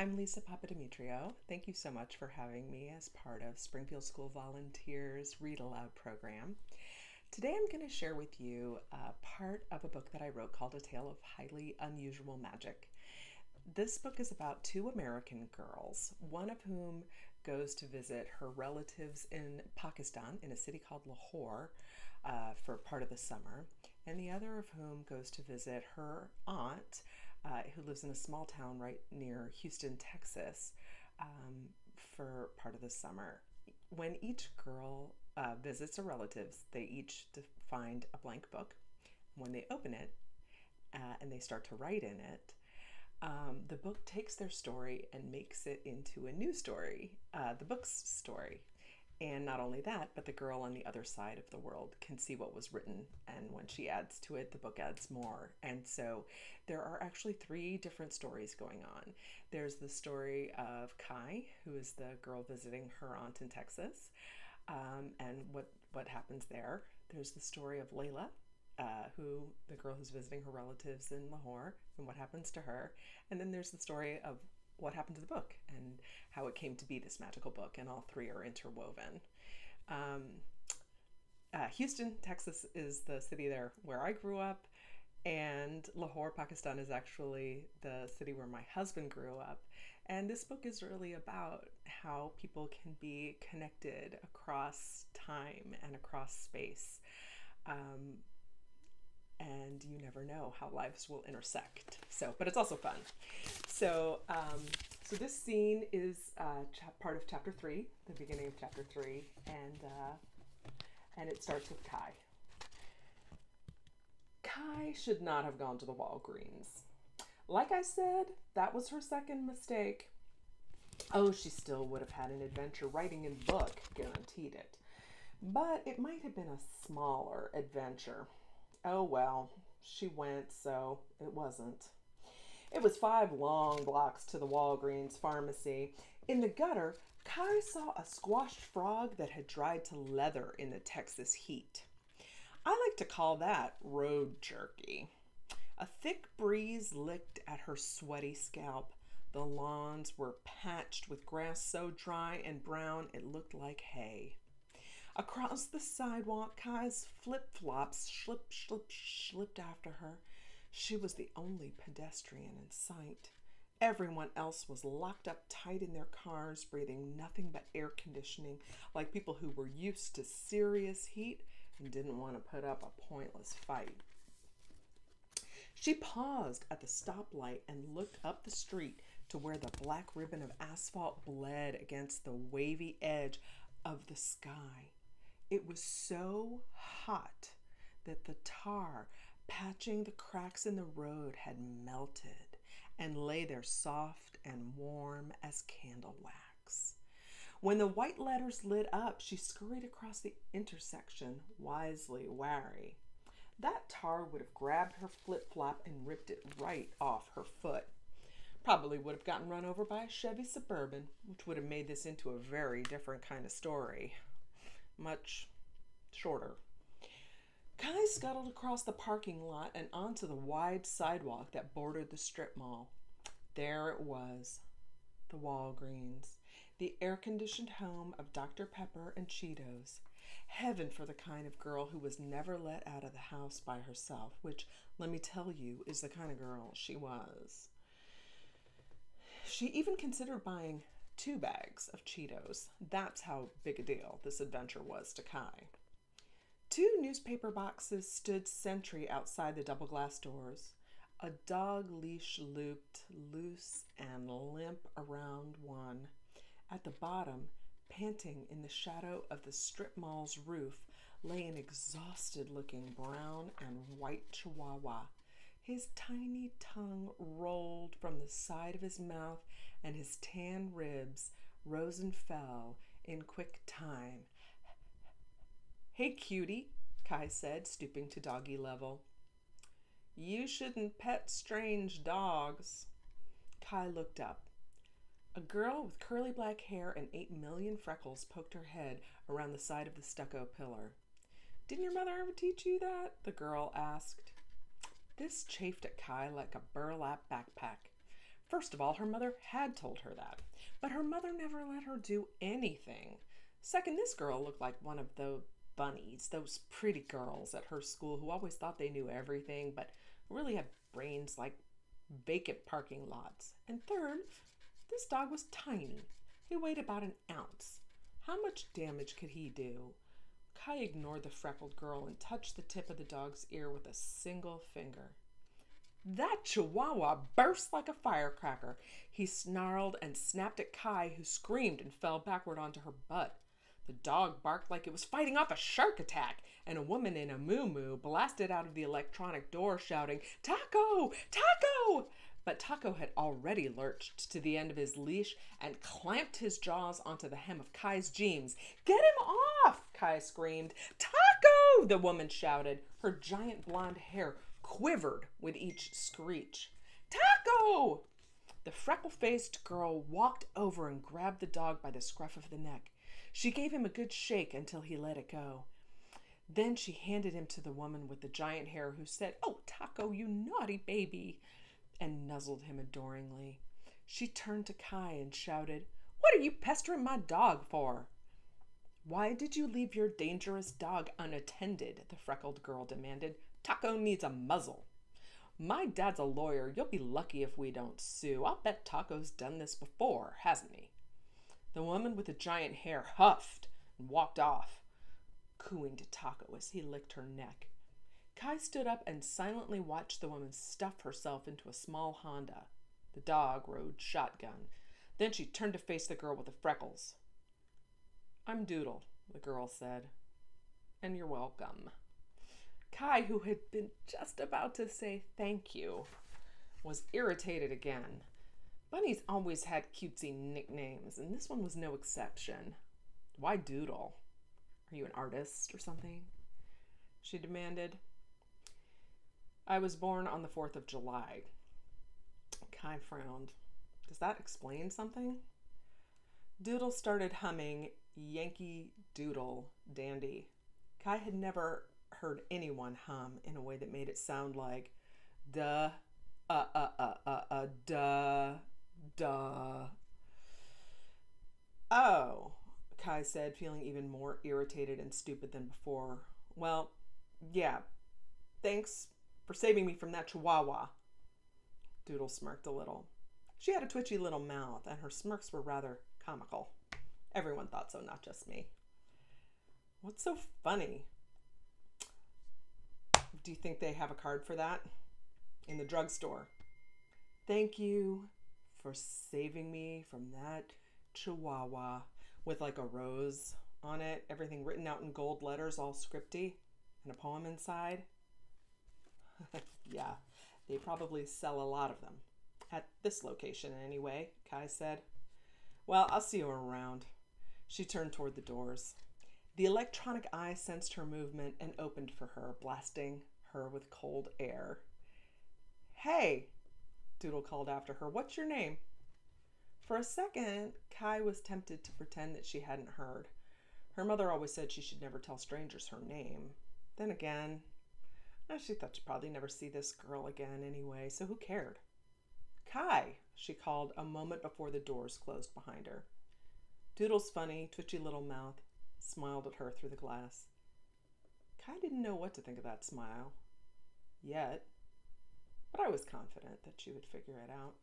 I'm Lisa Papademetriou. Thank you so much for having me as part of Springfield School Volunteers Read Aloud program. Today I'm going to share with you a part of a book that I wrote called A Tale of Highly Unusual Magic. This book is about two American girls, one of whom goes to visit her relatives in Pakistan in a city called Lahore uh, for part of the summer, and the other of whom goes to visit her aunt uh, who lives in a small town right near Houston, Texas, um, for part of the summer. When each girl uh, visits her relatives, they each find a blank book. When they open it uh, and they start to write in it, um, the book takes their story and makes it into a new story, uh, the book's story. And not only that, but the girl on the other side of the world can see what was written. And when she adds to it, the book adds more. And so there are actually three different stories going on. There's the story of Kai, who is the girl visiting her aunt in Texas, um, and what, what happens there. There's the story of Layla, uh, who the girl who's visiting her relatives in Lahore and what happens to her. And then there's the story of what happened to the book and how it came to be this magical book, and all three are interwoven. Um, uh, Houston, Texas is the city there where I grew up, and Lahore, Pakistan is actually the city where my husband grew up. And this book is really about how people can be connected across time and across space. Um, and you never know how lives will intersect. So, but it's also fun. So, um, so this scene is uh, part of chapter three, the beginning of chapter three, and uh, and it starts with Kai. Kai should not have gone to the Walgreens. Like I said, that was her second mistake. Oh, she still would have had an adventure writing a book, guaranteed it. But it might have been a smaller adventure. Oh well, she went, so it wasn't. It was five long blocks to the Walgreens pharmacy. In the gutter, Kai saw a squashed frog that had dried to leather in the Texas heat. I like to call that road jerky. A thick breeze licked at her sweaty scalp. The lawns were patched with grass so dry and brown it looked like hay. Across the sidewalk, Kai's flip flops slip, slip, slipped after her. She was the only pedestrian in sight. Everyone else was locked up tight in their cars, breathing nothing but air conditioning, like people who were used to serious heat and didn't want to put up a pointless fight. She paused at the stoplight and looked up the street to where the black ribbon of asphalt bled against the wavy edge of the sky. It was so hot that the tar patching the cracks in the road had melted and lay there soft and warm as candle wax. When the white letters lit up, she scurried across the intersection, wisely wary. That tar would have grabbed her flip flop and ripped it right off her foot. Probably would have gotten run over by a Chevy Suburban, which would have made this into a very different kind of story much shorter. Kai scuttled across the parking lot and onto the wide sidewalk that bordered the strip mall. There it was, the Walgreens, the air conditioned home of Dr. Pepper and Cheetos. Heaven for the kind of girl who was never let out of the house by herself, which, let me tell you, is the kind of girl she was. She even considered buying two bags of Cheetos. That's how big a deal this adventure was to Kai. Two newspaper boxes stood sentry outside the double glass doors, a dog leash looped loose and limp around one. At the bottom, panting in the shadow of the strip mall's roof, lay an exhausted looking brown and white chihuahua his tiny tongue rolled from the side of his mouth, and his tan ribs rose and fell in quick time. Hey, cutie, Kai said, stooping to doggy level. You shouldn't pet strange dogs. Kai looked up. A girl with curly black hair and eight million freckles poked her head around the side of the stucco pillar. Didn't your mother ever teach you that? the girl asked. This chafed at Kai like a burlap backpack. First of all, her mother had told her that, but her mother never let her do anything. Second, this girl looked like one of the bunnies, those pretty girls at her school who always thought they knew everything, but really had brains like vacant parking lots. And third, this dog was tiny. He weighed about an ounce. How much damage could he do? Kai ignored the freckled girl and touched the tip of the dog's ear with a single finger. That chihuahua burst like a firecracker. He snarled and snapped at Kai, who screamed and fell backward onto her butt. The dog barked like it was fighting off a shark attack, and a woman in a muumuu blasted out of the electronic door shouting, Taco! Taco! But Taco had already lurched to the end of his leash and clamped his jaws onto the hem of Kai's jeans. Get him off! Kai screamed. Taco! The woman shouted. Her giant blonde hair quivered with each screech. Taco! The freckle faced girl walked over and grabbed the dog by the scruff of the neck. She gave him a good shake until he let it go. Then she handed him to the woman with the giant hair who said, Oh, Taco, you naughty baby, and nuzzled him adoringly. She turned to Kai and shouted, What are you pestering my dog for? Why did you leave your dangerous dog unattended? The freckled girl demanded. Taco needs a muzzle. My dad's a lawyer. You'll be lucky if we don't sue. I'll bet Taco's done this before, hasn't he? The woman with the giant hair huffed and walked off, cooing to Taco as he licked her neck. Kai stood up and silently watched the woman stuff herself into a small Honda. The dog rode shotgun. Then she turned to face the girl with the freckles. I'm Doodle, the girl said, and you're welcome. Kai, who had been just about to say thank you, was irritated again. Bunnies always had cutesy nicknames, and this one was no exception. Why Doodle? Are you an artist or something? She demanded. I was born on the 4th of July. Kai frowned. Does that explain something? Doodle started humming Yankee Doodle Dandy. Kai had never heard anyone hum in a way that made it sound like duh, uh, uh, uh, uh, uh, duh, duh. Oh, Kai said, feeling even more irritated and stupid than before. Well, yeah, thanks for saving me from that chihuahua. Doodle smirked a little. She had a twitchy little mouth, and her smirks were rather comical. Everyone thought so, not just me. What's so funny? Do you think they have a card for that? In the drugstore. Thank you for saving me from that chihuahua with like a rose on it, everything written out in gold letters, all scripty, and a poem inside. yeah, they probably sell a lot of them. At this location, anyway, Kai said. Well, I'll see you around. She turned toward the doors. The electronic eye sensed her movement and opened for her, blasting her with cold air. Hey, Doodle called after her, what's your name? For a second, Kai was tempted to pretend that she hadn't heard. Her mother always said she should never tell strangers her name. Then again, she thought she'd probably never see this girl again anyway, so who cared? Kai, she called a moment before the doors closed behind her. Doodle's funny, twitchy little mouth smiled at her through the glass. Kai didn't know what to think of that smile. Yet. But I was confident that she would figure it out.